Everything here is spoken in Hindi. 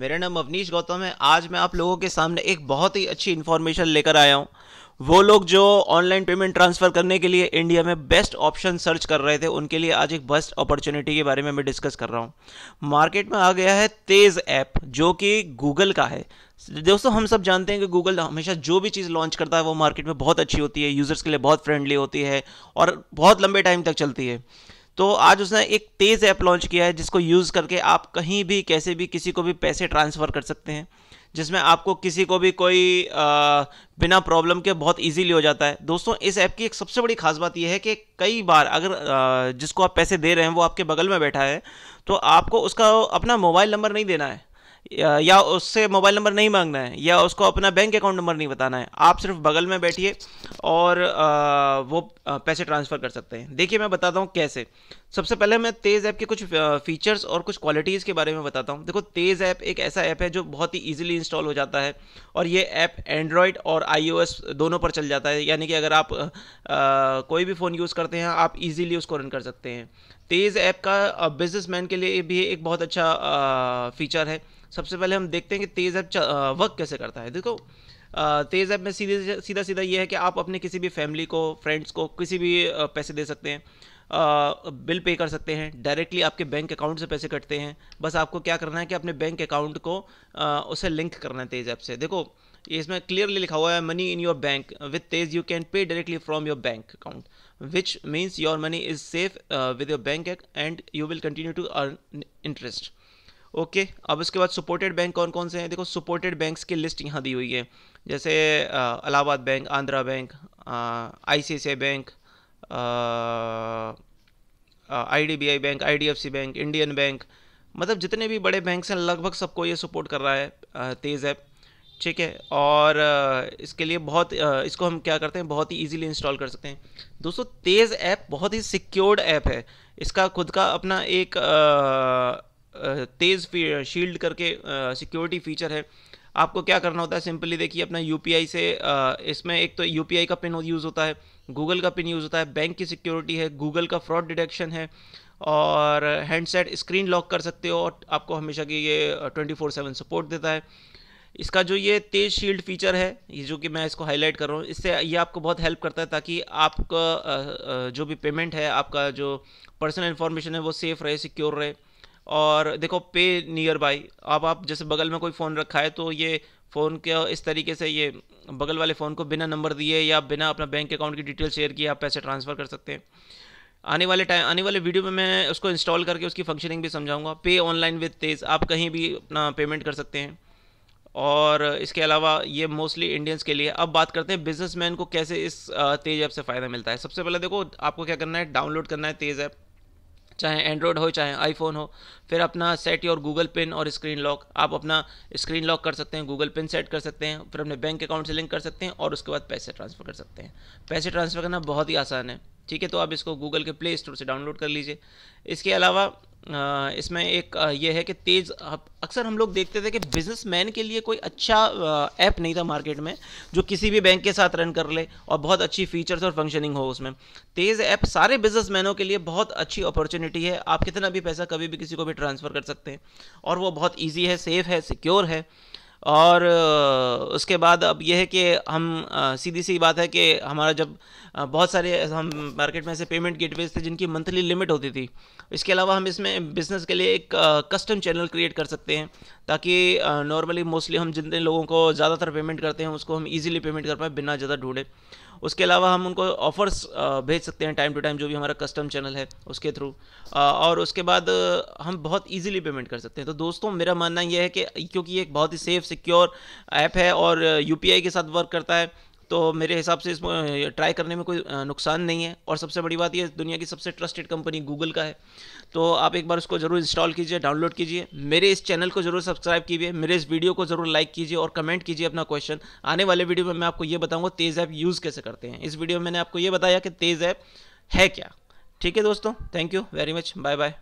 मेरा नाम अवनीश गौतम है। आज मैं आप लोगों के सामने एक बहुत ही अच्छी इन्फॉर्मेशन लेकर आया हूँ। वो लोग जो ऑनलाइन पेमेंट ट्रांसफ़र करने के लिए इंडिया में बेस्ट ऑप्शन सर्च कर रहे थे, उनके लिए आज एक बेस्ट अपॉर्चुनिटी के बारे में मैं डिस्कस कर रहा हूँ। मार्केट में आ गया है तेज़ ऐप जो कि गूगल का है। दोस्तों, हम सब जानते हैं कि गूगल हमेशा जो भी चीज़ लॉन्च करता है, वो मार्केट में बहुत अच्छी होती है यूज़र्स के लिए बहुत फ्रेंडली होती है और बहुत लंबे टाइम तक चलती है। तो आज उसने एक तेज़ ऐप लॉन्च किया है जिसको यूज़ करके आप कहीं भी कैसे भी किसी को भी पैसे ट्रांसफ़र कर सकते हैं जिसमें आपको किसी को भी कोई आ, बिना प्रॉब्लम के बहुत इजीली हो जाता है। दोस्तों इस ऐप की एक सबसे बड़ी खास बात यह है कि कई बार अगर आ, जिसको आप पैसे दे रहे हैं वो आपके बगल में बैठा है तो आपको उसका अपना मोबाइल नंबर नहीं देना है। या उससे मोबाइल नंबर नहीं मांगना है या उसको अपना बैंक अकाउंट नंबर नहीं बताना है। आप सिर्फ़ बगल में बैठिए और वो पैसे ट्रांसफ़र कर सकते हैं। देखिए मैं बताता हूँ कैसे। सबसे पहले मैं तेज़ ऐप के कुछ फीचर्स और कुछ क्वालिटीज़ के बारे में बताता हूँ। देखो तेज़ ऐप एक ऐसा ऐप है जो बहुत ही ईजिली इंस्टॉल हो जाता है और ये ऐप एंड्रॉयड और आईओएस दोनों पर चल जाता है। यानी कि अगर आप आ, कोई भी फ़ोन यूज़ करते हैं आप ईजिली उसको रन कर सकते हैं। तेज़ ऐप का बिजनेसमैन के लिए भी एक बहुत अच्छा फीचर है। सबसे पहले हम देखते हैं कि तेज़ ऐप वर्क कैसे करता है। देखो तेज़ ऐप में सीधे सीधा सीधा ये है कि आप अपने किसी भी फैमिली को फ्रेंड्स को किसी भी पैसे दे सकते हैं बिल पे कर सकते हैं डायरेक्टली आपके बैंक अकाउंट से पैसे कटते हैं। बस आपको क्या करना है कि अपने बैंक अकाउंट को उसे लिंक करना है तेज़ ऐप से। देखो इसमें क्लियरली लिखा हुआ है money in your bank with Tez you can pay directly from your bank account which means your money is safe with your bank and you will continue to earn interest okay अब इसके बाद सपोर्टेड बैंक कौन कौन से हैं? देखो सपोर्टेड बैंक्स की लिस्ट यहाँ दी हुई है। जैसे Allahabad bank, Andhra bank I C C bank I D B I bank I D F C bank Indian bank. मतलब जितने भी बड़े बैंक हैं, लगभग सबको ये सपोर्ट कर रहा है तेज़ ऐप। ठीक है? और इसके लिए बहुत इसको हम क्या करते हैं? बहुत ही इजीली इंस्टॉल कर सकते हैं। दोस्तों, तेज़ ऐप बहुत ही सिक्योर्ड ऐप है। इसका खुद का अपना एक तेज़ शील्ड करके सिक्योरिटी फीचर है। आपको क्या करना होता है? सिंपली देखिए, अपना यूपीआई से इसमें एक तो यूपीआई का पिन यूज़ होता है गूगल का पिन यूज़ होता है बैंक की सिक्योरिटी है गूगल का फ्रॉड डिटेक्शन है, और हैंडसेट स्क्रीन लॉक कर सकते हो, और आपको हमेशा की ये ट्वेंटी फोर सेवन सपोर्ट देता है। इसका जो ये तेज शील्ड फीचर है, ये जो कि मैं इसको हाईलाइट कर रहा हूँ, इससे ये आपको बहुत हेल्प करता है, ताकि आपका जो भी पेमेंट है, आपका जो पर्सनल इन्फॉर्मेशन है, वो सेफ़ रहे सिक्योर रहे। और देखो पे नियर बाई अब आप जैसे बगल में कोई फ़ोन रखा है तो ये फ़ोन के, इस तरीके से ये बगल वाले फ़ोन को बिना नंबर दिए या बिना अपना बैंक अकाउंट की डिटेल शेयर किए आप पैसे ट्रांसफ़र कर सकते हैं। आने वाले टाइम आने वाले वीडियो में मैं उसको इंस्टॉल करके उसकी फंक्शनिंग भी समझाऊँगा। पे ऑनलाइन विद तेज़ आप कहीं भी अपना पेमेंट कर सकते हैं। और इसके अलावा ये मोस्टली इंडियंस के लिए। अब बात करते हैं बिजनेसमैन को कैसे इस तेज़ ऐप से फ़ायदा मिलता है। सबसे पहले देखो, आपको क्या करना है? डाउनलोड करना है तेज़ ऐप चाहे एंड्रॉयड हो, चाहे आईफोन हो, फिर अपना सेट योर गूगल पिन और स्क्रीन लॉक आप अपना स्क्रीन लॉक कर सकते हैं गूगल पिन सेट कर सकते हैं, फिर अपने बैंक अकाउंट से लिंक कर सकते हैं और उसके बाद पैसे ट्रांसफ़र कर सकते हैं. पैसे ट्रांसफ़र करना बहुत ही आसान है, ठीक है? तो आप इसको गूगल के प्ले स्टोर से डाउनलोड कर लीजिए. इसके अलावा इसमें एक ये है कि तेज़ अक्सर हम लोग देखते थे कि बिजनेसमैन के लिए कोई अच्छा ऐप नहीं था मार्केट में, जो किसी भी बैंक के साथ रन कर ले और बहुत अच्छी फीचर्स और फंक्शनिंग हो उसमें। तेज़ ऐप सारे बिजनेसमैनों के लिए बहुत अच्छी अपॉर्चुनिटी है। आप कितना भी पैसा कभी भी किसी को भी ट्रांसफ़र कर सकते हैं। और वो बहुत ईजी है सेफ़ है सिक्योर है। और उसके बाद अब यह है कि हम सीधी सी बात है कि हमारा जब बहुत सारे हम मार्केट में ऐसे पेमेंट गेटवेज थे जिनकी मंथली लिमिट होती थी। इसके अलावा हम इसमें बिज़नेस के लिए एक कस्टम चैनल क्रिएट कर सकते हैं ताकि नॉर्मली मोस्टली हम जितने लोगों को ज़्यादातर पेमेंट करते हैं उसको हम ईजिली पेमेंट कर पाए, बिना ज़्यादा ढूंढे। उसके अलावा हम उनको ऑफ़र्स भेज सकते हैं टाइम टू टाइम जो भी हमारा कस्टम चैनल है, उसके थ्रू और उसके बाद हम बहुत इजीली पेमेंट कर सकते हैं। तो दोस्तों, मेरा मानना यह है कि, क्योंकि ये एक बहुत ही सेफ़ सिक्योर ऐप है और यूपीआई के साथ वर्क करता है तो मेरे हिसाब से इसमें ट्राई करने में कोई नुकसान नहीं है। और सबसे बड़ी बात ये, दुनिया की सबसे ट्रस्टेड कंपनी गूगल का है। तो आप एक बार उसको ज़रूर इंस्टॉल कीजिए डाउनलोड कीजिए। मेरे इस चैनल को ज़रूर सब्सक्राइब कीजिए। मेरे इस वीडियो को ज़रूर लाइक कीजिए और कमेंट कीजिए अपना क्वेश्चन आने वाले वीडियो में मैं आपको ये बताऊँगा, तेज़ ऐप यूज़ कैसे करते हैं। इस वीडियो में मैंने आपको ये बताया कि तेज़ ऐप है क्या। ठीक है दोस्तों? Thank you very much bye bye